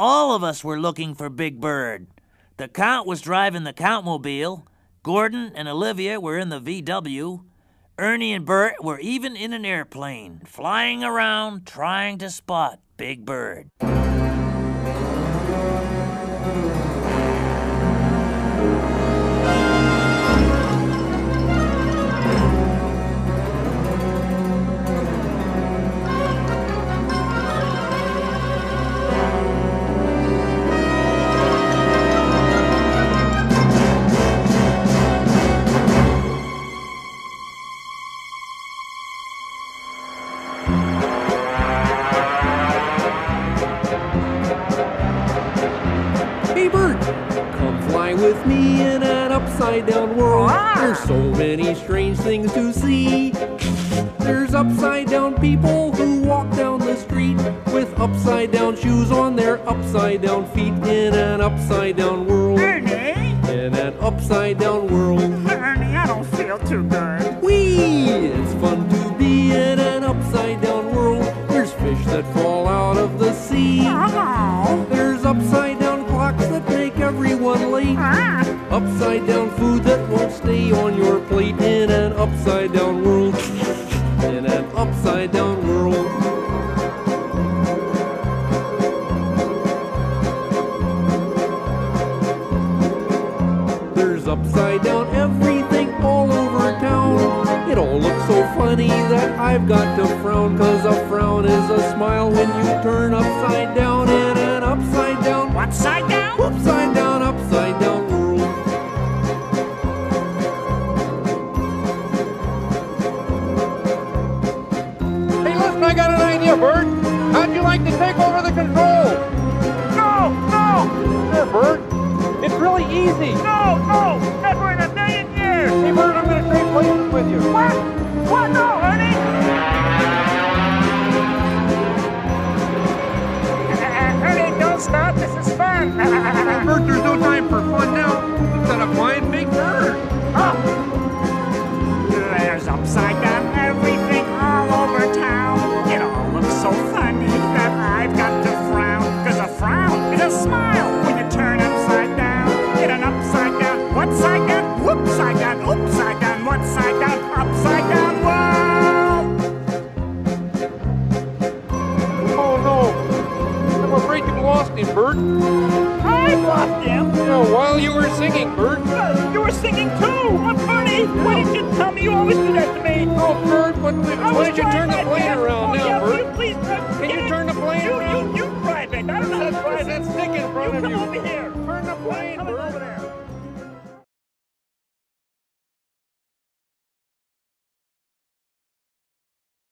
All of us were looking for Big Bird. The Count was driving the Countmobile. Gordon and Olivia were in the VW. Ernie and Bert were even in an airplane, flying around trying to spot Big Bird. Come fly with me in an upside down world. There's so many strange things to see. There's upside down people who walk down the street with upside down shoes on their upside down feet in an upside down world. Ernie? In an upside down world. Ernie, I don't feel too good. Everyone late. Ah. Upside down food that won't stay on your plate in an upside down world. In an upside down world. There's upside down everything all over town. It all looks so funny that I've got to frown. Cause a frown is a smile when you turn upside down in an upside down. What side down? I got an idea, Bert. How'd you like to take over the control? No, no, Sure, Bert. It's really easy. no, no, never in a million years. Hey, Bert, I'm going to trade places with you. What? What? No, Ernie? Ernie, don't stop. This is fun. Bert, there's no time for fun now. We've got to find Big Bird. There's upside down, what side down? Whoop side down, upside down, what side down? Upside down world. Oh, no. I'm afraid you've lost him, Bert. I lost him. Yeah, while you were singing, Bert. Uh, You were singing too. What, Bernie? Why didn't you tell me you always do that to me? Oh, Bert, what, I why don't you turn the plane around oh, now, yeah, Bert? You, please, uh, Can you it. turn the plane you, around? You, you drive it. I don't know how to That's drive right, this. that stick in front you of come you. over here. Turn the plane, Come Bert. over there.